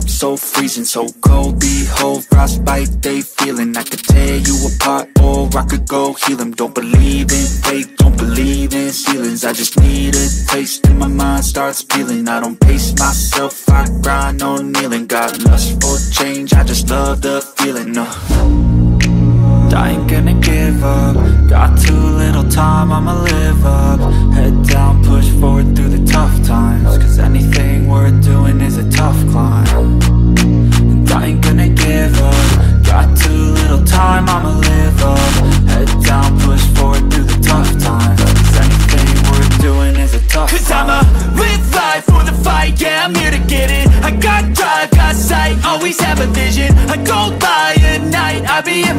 so freezing So cold, behold, frostbite they feeling. I could tear you apart or I could go heal them Don't believe in fate, don't believe in ceilings. I just need a taste and my mind starts peeling. I don't pace myself, I grind on kneeling. Got lust for change, I just love the feeling uh. I ain't gonna give up. Got too little time, I'ma live up. Head down, push forward through the tough times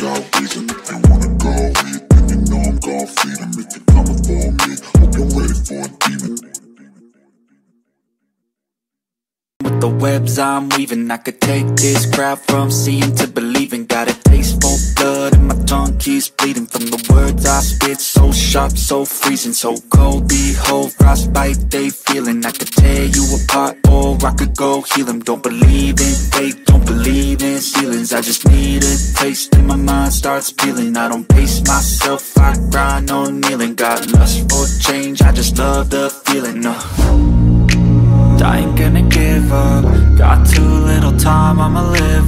got reason If you wanna go then you know I'm gon' feed them If you're coming for me, hope you're ready for a demon. With the webs I'm weaving I could take this crowd from seeing to believing so freezing So cold, behold, frostbite they feeling. I could tear you apart or I could go heal them Don't believe in fate, don't believe in ceilings. I just need a taste and my mind starts peeling. I don't pace myself, I grind on kneeling. Got lust for change, I just love the feeling uh. I ain't gonna give up Got too little time, I'ma live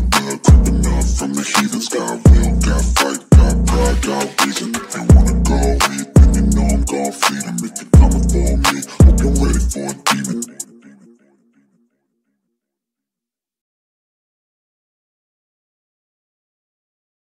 reason they wanna go.